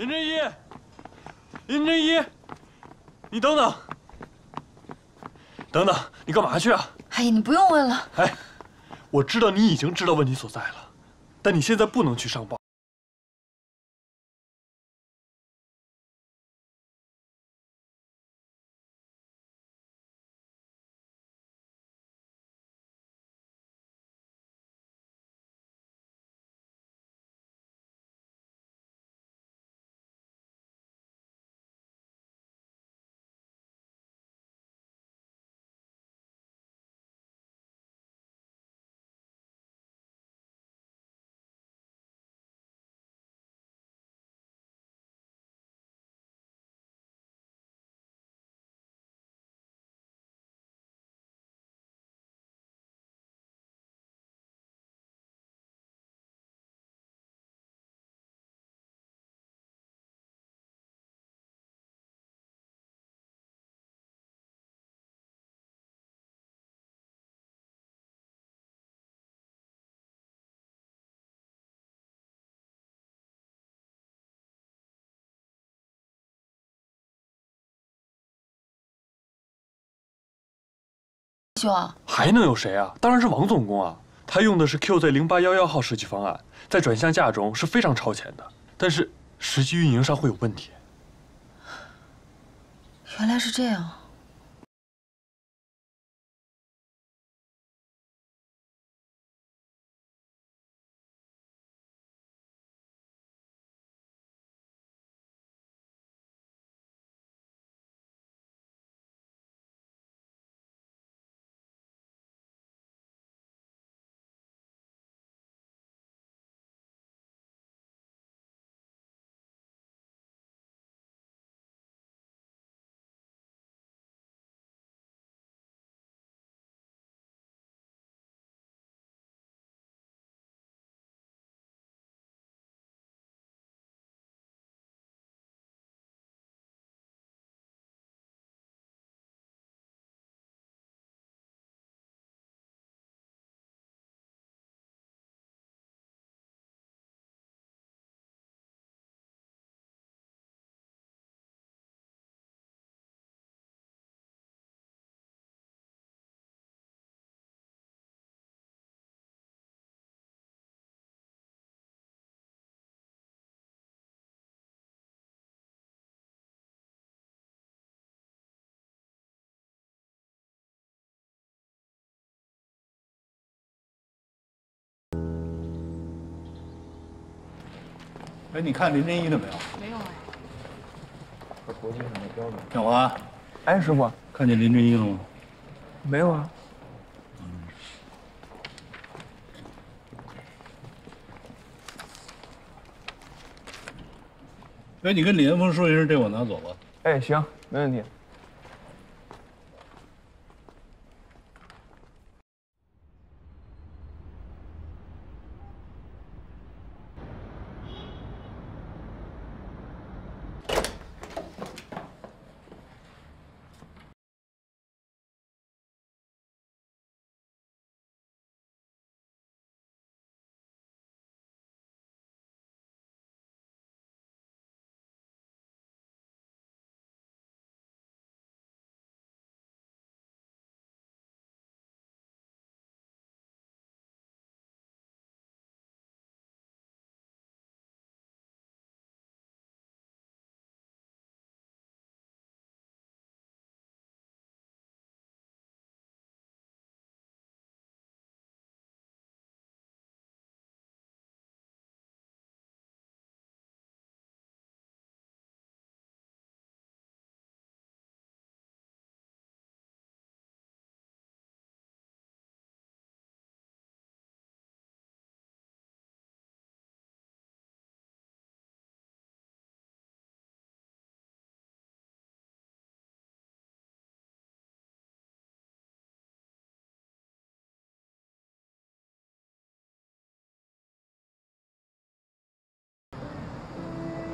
林正一，林正一，你等等，等等，你干嘛去啊？哎呀，你不用问了。哎，我知道你已经知道问题所在了，但你现在不能去上报。还能有谁啊？当然是王总工啊！他用的是 QZ 零八幺幺号设计方案，在转向架中是非常超前的，但是实际运营上会有问题。原来是这样。哎，你看林真一了没有？没有哎。和国际上的标准。小华，哎，师傅，看见林真一了吗？没有啊。哎，你跟李岩峰说一声，这我拿走吧。哎，行，没问题。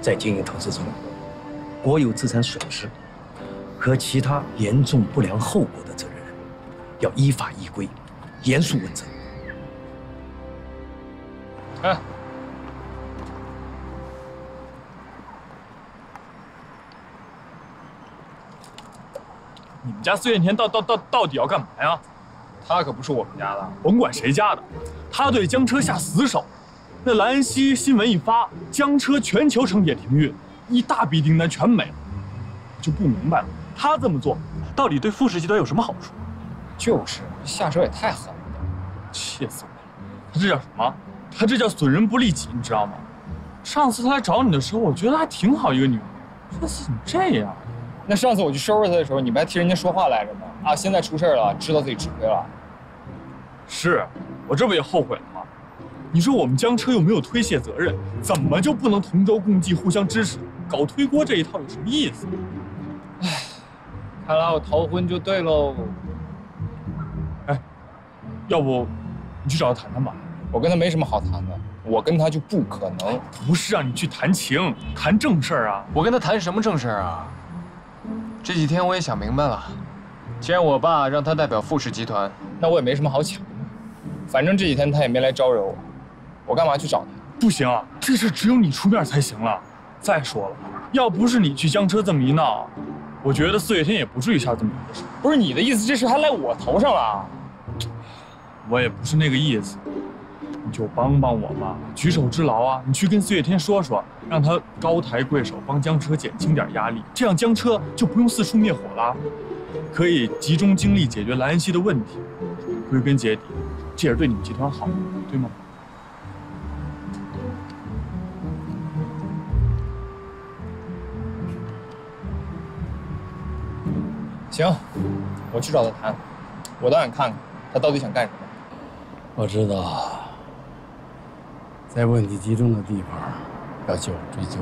在经营投资中，国有资产损失和其他严重不良后果的责任人，要依法依规严肃问责。哎。你们家孙艳田到到到到底要干嘛呀？他可不是我们家的，甭管谁家的，他对江车下死手。那莱恩西新闻一发，江车全球城铁停运，一大笔订单全没了。我就不明白了，他这么做到底对富士集团有什么好处？就是下手也太狠了。气死我了！他这叫什么？他这叫损人不利己，你知道吗？上次他来找你的时候，我觉得还挺好一个女人，这次怎么这样？那上次我去收拾他的时候，你不还替人家说话来着吗？啊，现在出事了，知道自己吃亏了。是，我这不也后悔了吗？你说我们江车又没有推卸责任，怎么就不能同舟共济、互相支持？搞推锅这一套有什么意思？唉，看来我逃婚就对喽。哎，要不你去找他谈谈吧？我跟他没什么好谈的，我跟他就不可能。不是让你去谈情，谈正事儿啊！我跟他谈什么正事儿啊？这几天我也想明白了，既然我爸让他代表富氏集团，那我也没什么好抢的。反正这几天他也没来招惹我，我干嘛去找他？不行，这事只有你出面才行了。再说了，要不是你去江车这么一闹，我觉得四月天也不至于下这么大的手。不是你的意思，这事还赖我头上了？我也不是那个意思，你就帮帮我吧，举手之劳啊！你去跟四月天说说，让他高抬贵手，帮江车减轻点压力，这样江车就不用四处灭火了，可以集中精力解决蓝恩熙的问题。归根结底，这也是对你们集团好，对吗？行，我去找他谈，我倒想看看他到底想干什么。我知道，在问题集中的地方要就追究。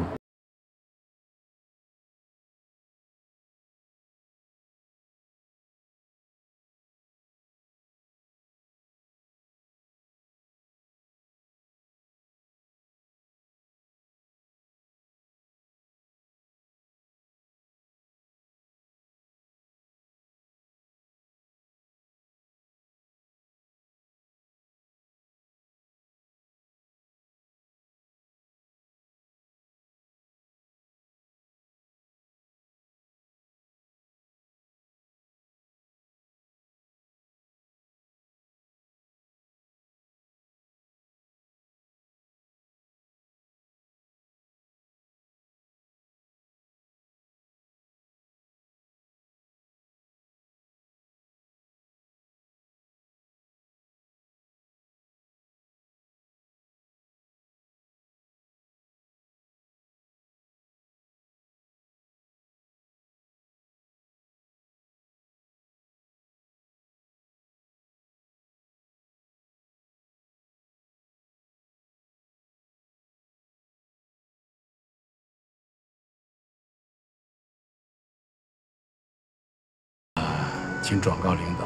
请转告领导，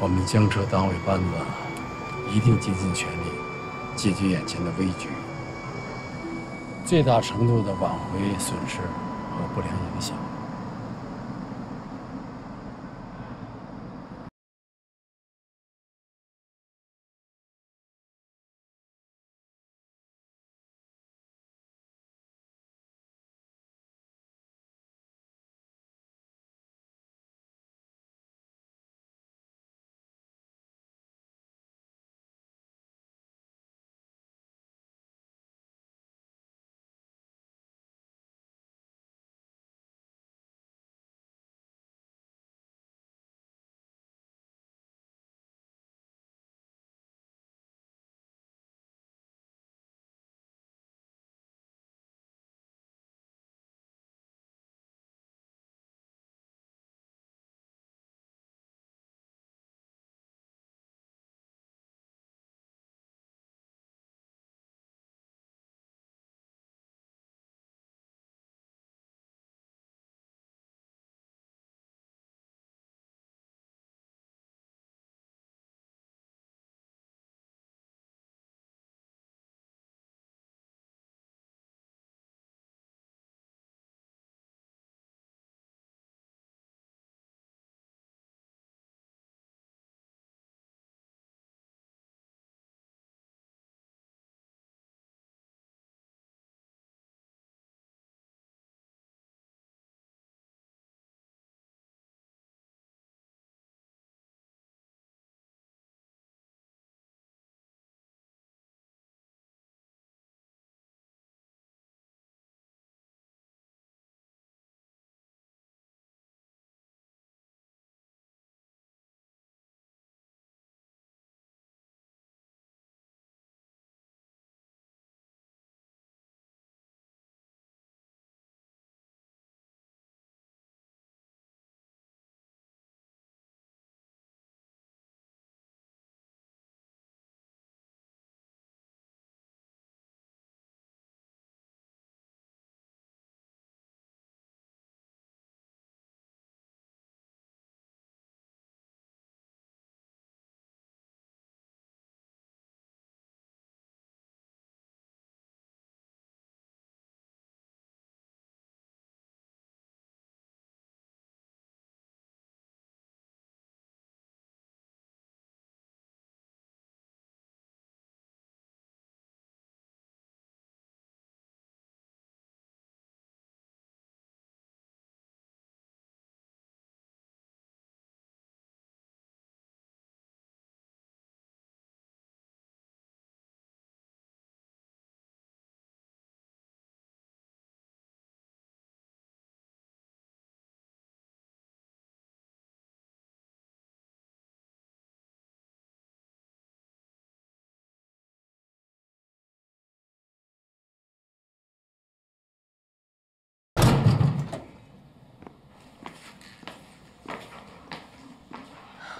我们江浙党委班子一定竭尽全力解决眼前的危局，最大程度的挽回损失和不良影响。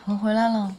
我回来了。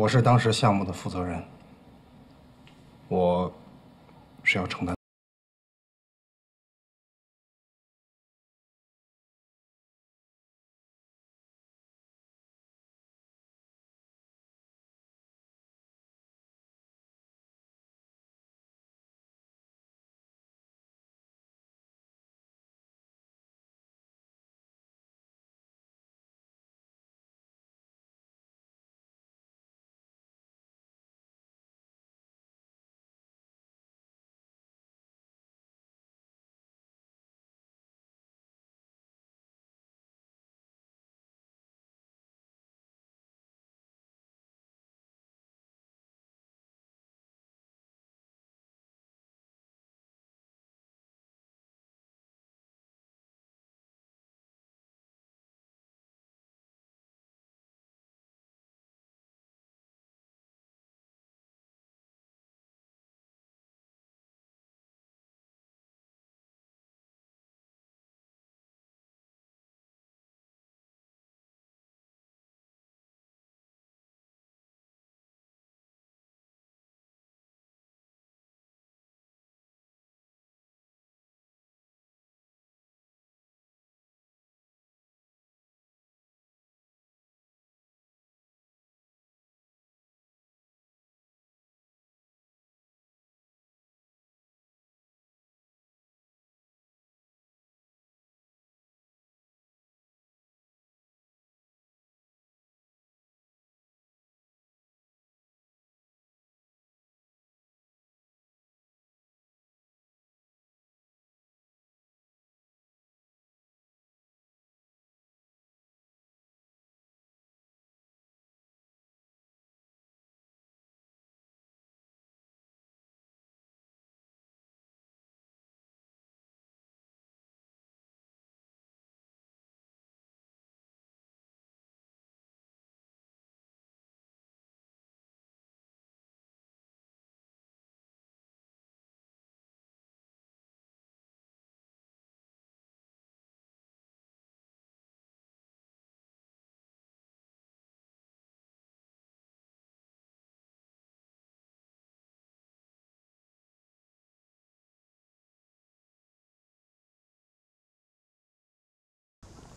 我是当时项目的负责人，我是要承担。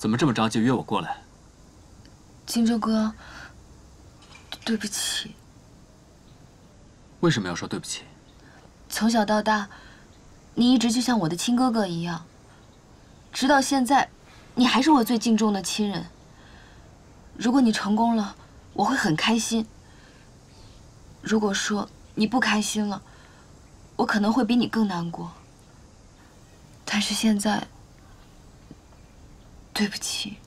怎么这么着急约我过来？金州哥，对不起。为什么要说对不起？从小到大，你一直就像我的亲哥哥一样，直到现在，你还是我最敬重的亲人。如果你成功了，我会很开心。如果说你不开心了，我可能会比你更难过。但是现在，对不起。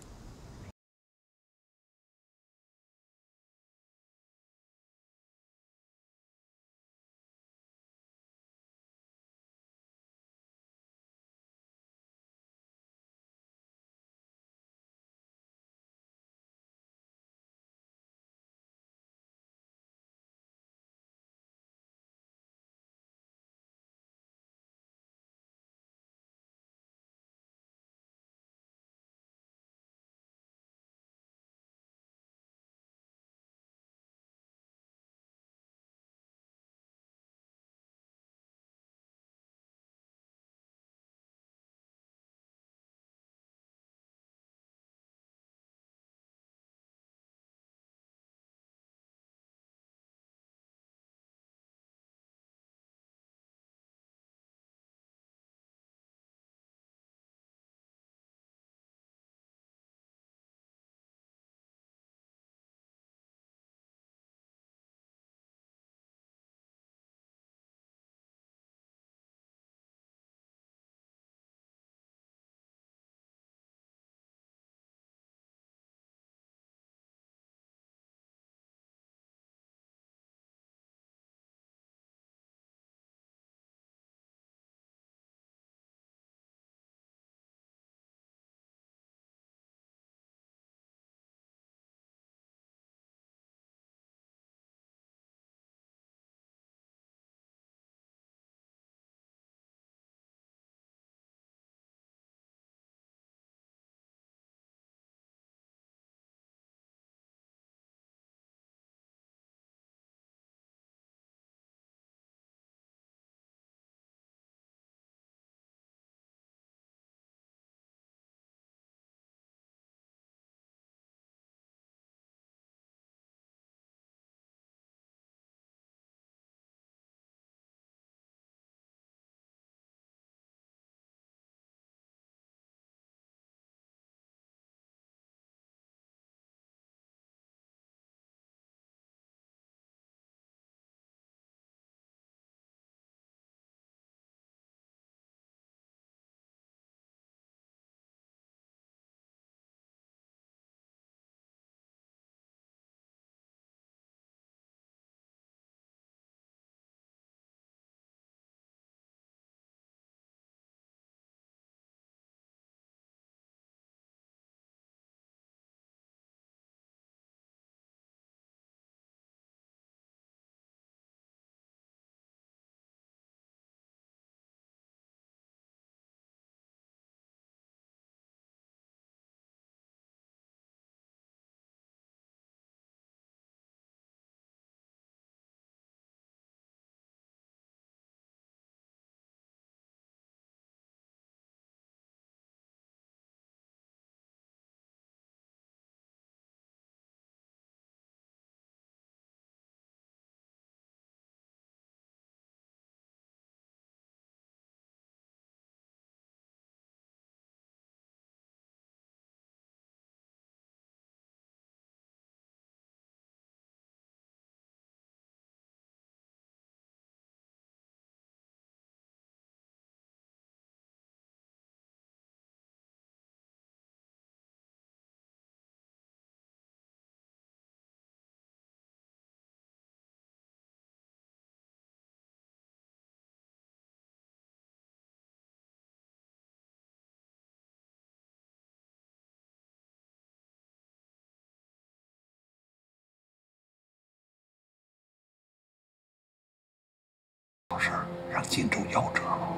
好事让荆州夭折了。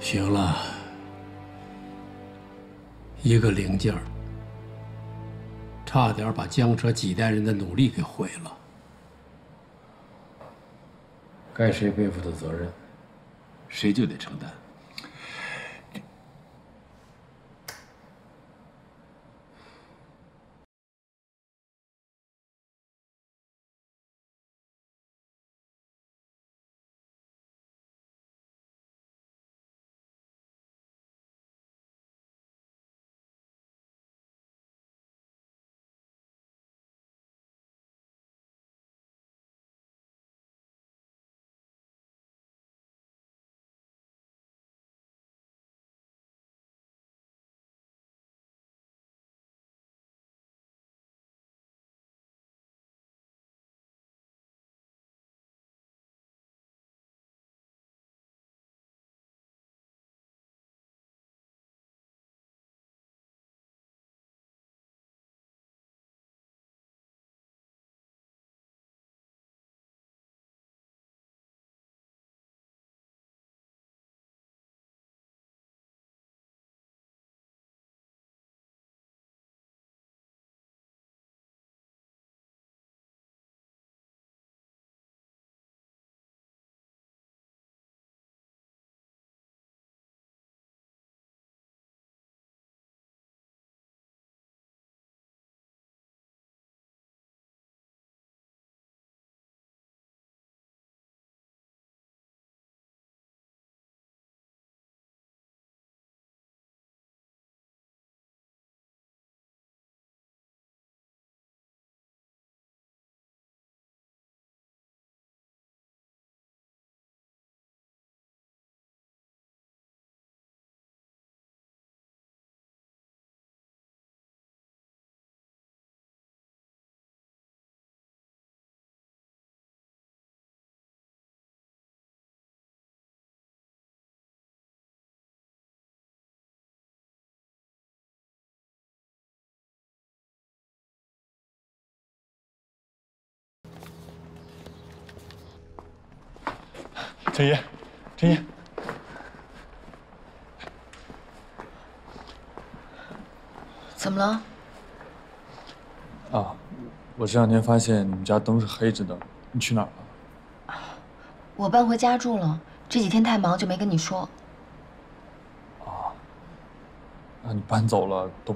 行了，一个零件儿，差点把江浙几代人的努力给毁了。该谁背负的责任，谁就得承担。陈爷，陈爷，怎么了？啊，我这两天发现你们家灯是黑着的，你去哪儿了？我搬回家住了，这几天太忙就没跟你说。啊那你搬走了都。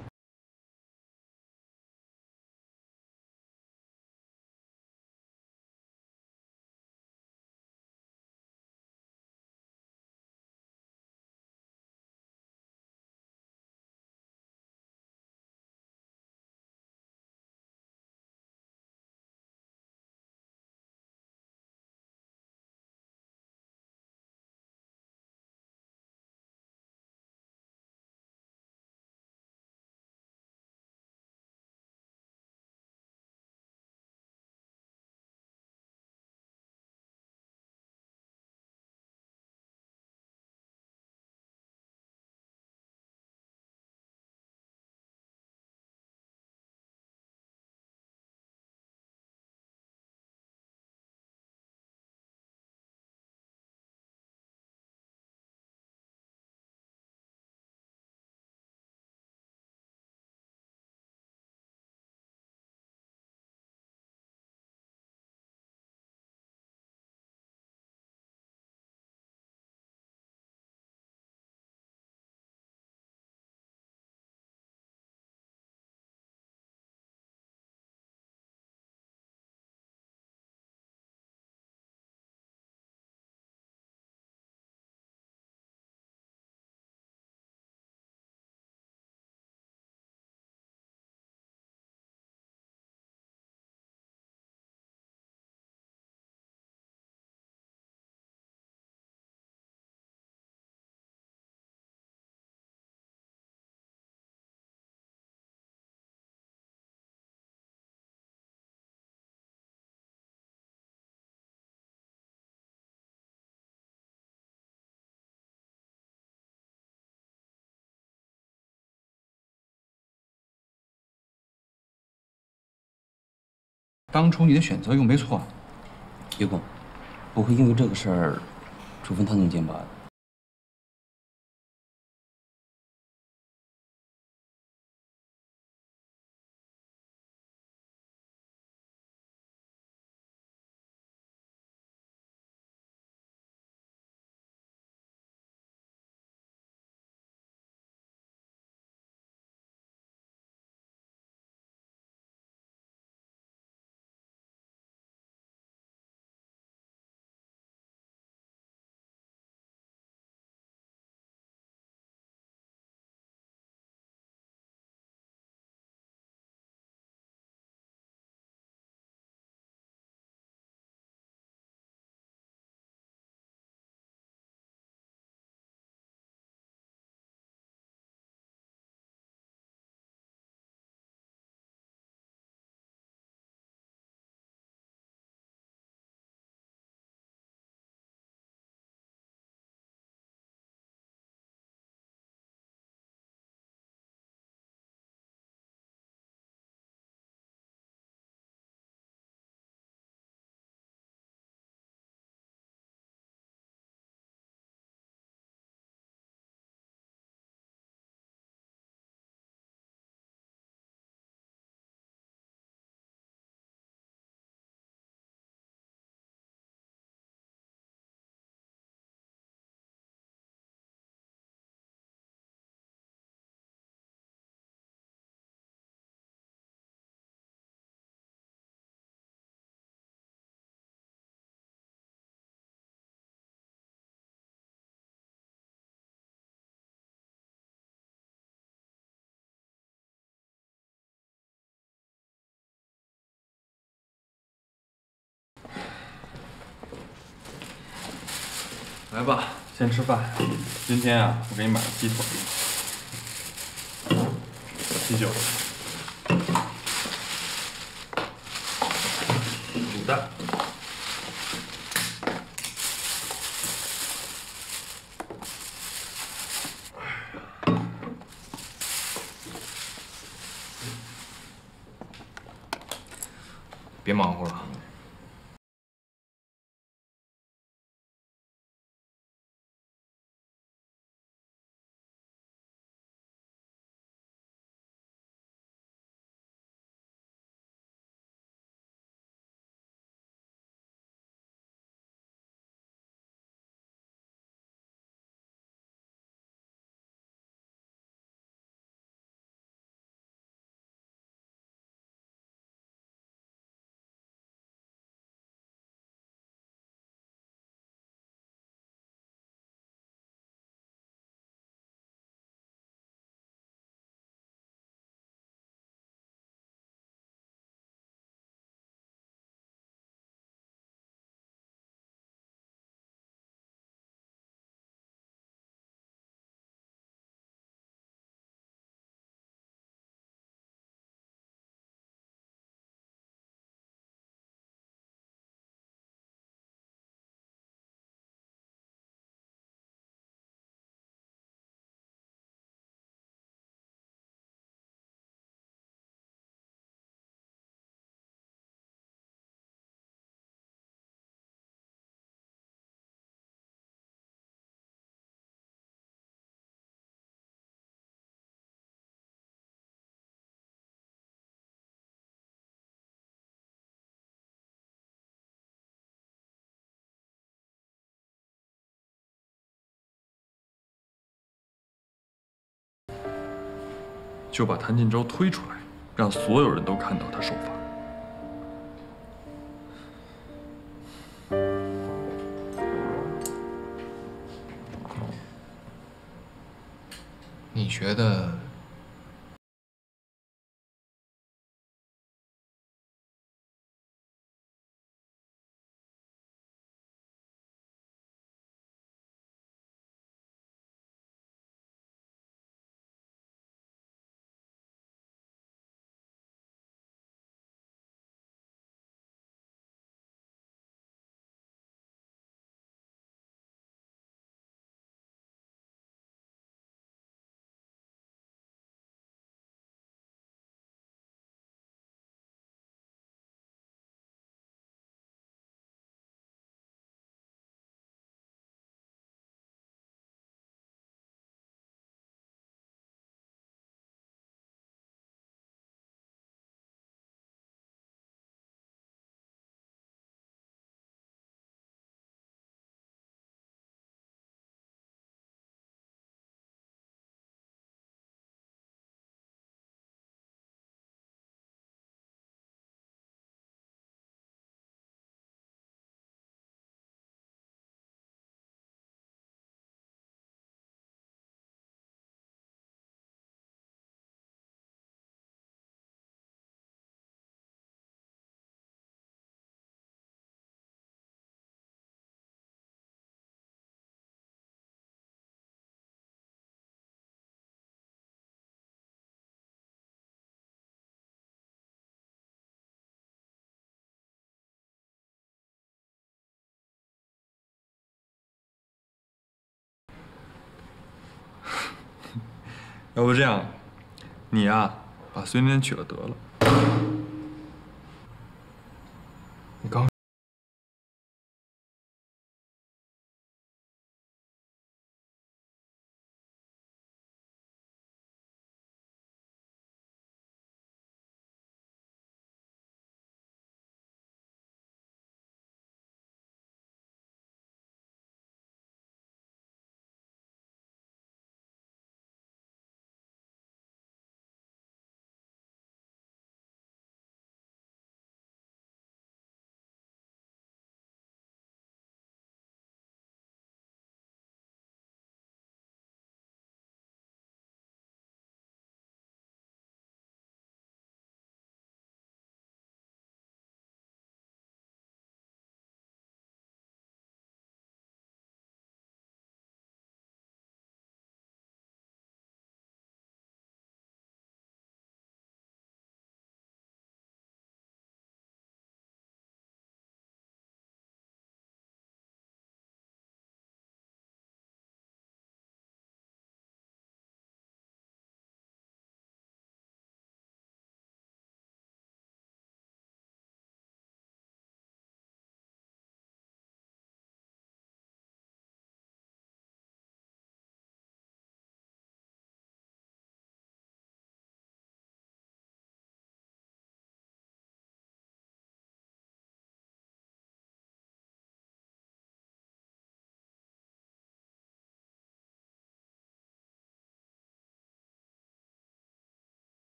当初你的选择又没错，叶公，不会因为这个事儿处分他农监吧？来吧，先吃饭。今天啊，我给你买了鸡腿、啤酒、卤蛋。别忙活了。就把谭晋洲推出来，让所有人都看到他受罚。你觉得要不这样，你呀、把孙坚娶了得了。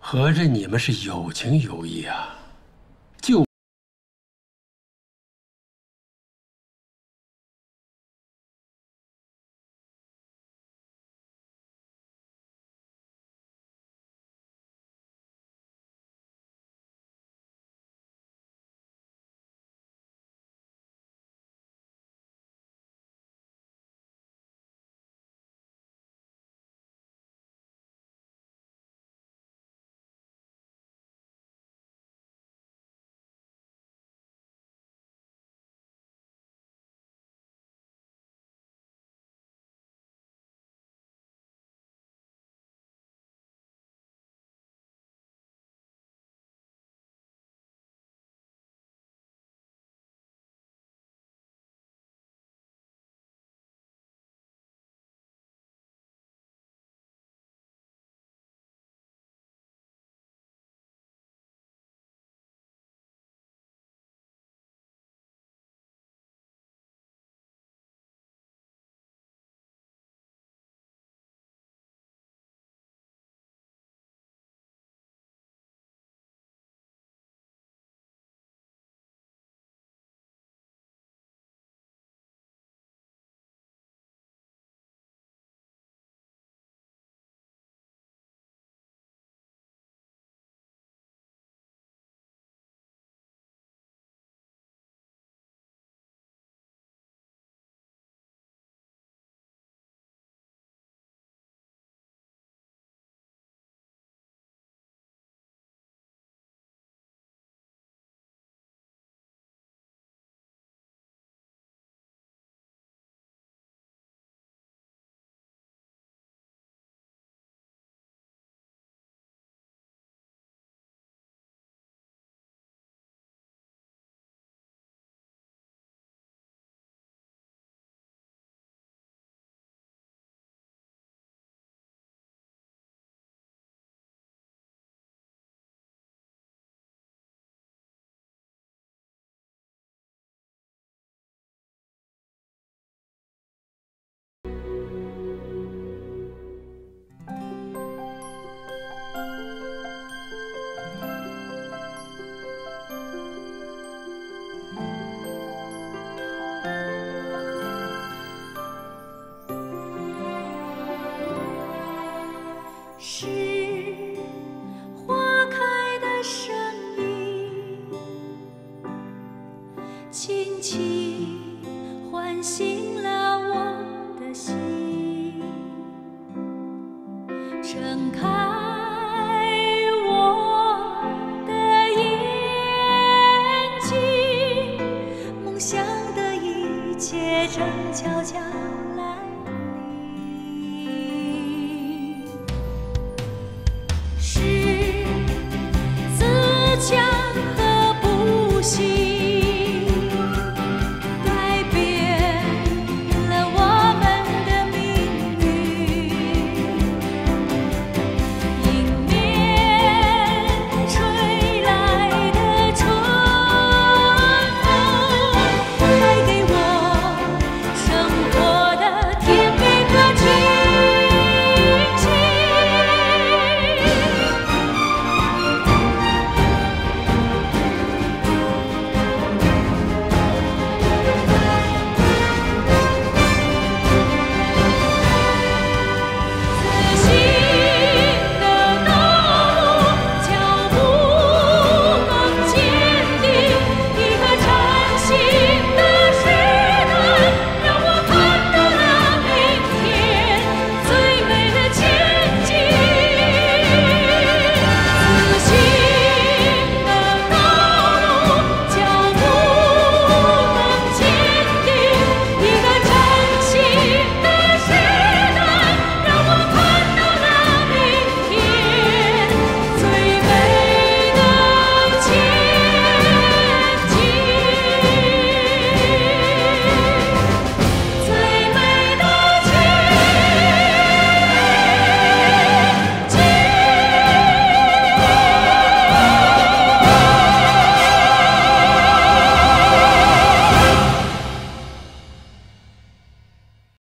合着你们是有情有义啊。